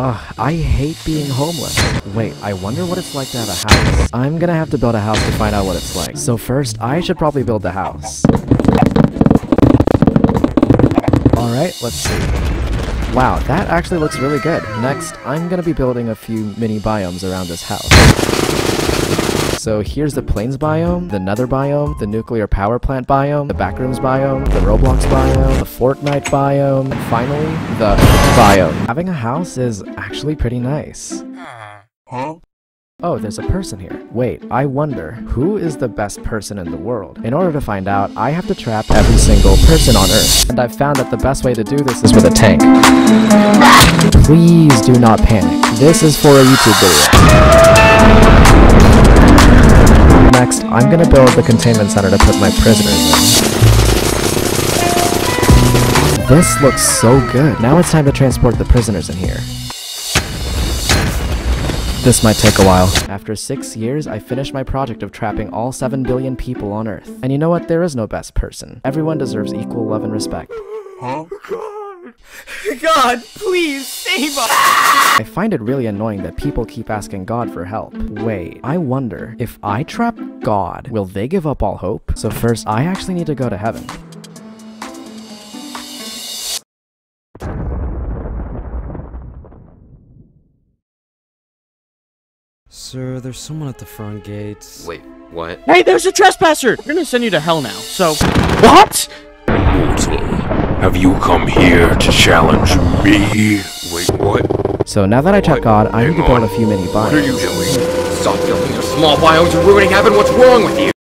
Ugh, I hate being homeless. Wait, I wonder what it's like to have a house. I'm gonna have to build a house to find out what it's like. So first, I should probably build the house. Alright, let's see. Wow, that actually looks really good. Next, I'm gonna be building a few mini biomes around this house. So here's the plains biome, the nether biome, the nuclear power plant biome, the backrooms biome, the Roblox biome, the Fortnite biome, and finally, the biome. Having a house is actually pretty nice. Huh? Oh, there's a person here. Wait, I wonder, who is the best person in the world? In order to find out, I have to trap every single person on Earth. And I've found that the best way to do this is with a tank. Please do not panic. This is for a YouTube video. Next, I'm gonna build the containment center to put my prisoners in. This looks so good. Now it's time to transport the prisoners in here. This might take a while. After six years, I finished my project of trapping all 7 billion people on Earth. And you know what? There is no best person. Everyone deserves equal love and respect. Huh? God, God, please save! I find it really annoying that people keep asking God for help. Wait, I wonder, if I trap God, will they give up all hope? So first, I actually need to go to heaven. Sir, there's someone at the front gates. Wait, what? Hey, there's a trespasser! We're gonna send you to hell now, so. What? Mortal, have you come here to challenge me? So now that I trapped God, I need to build a few mini What are you biomes. doing? Stop building your small biomes, you're ruining heaven, what's wrong with you?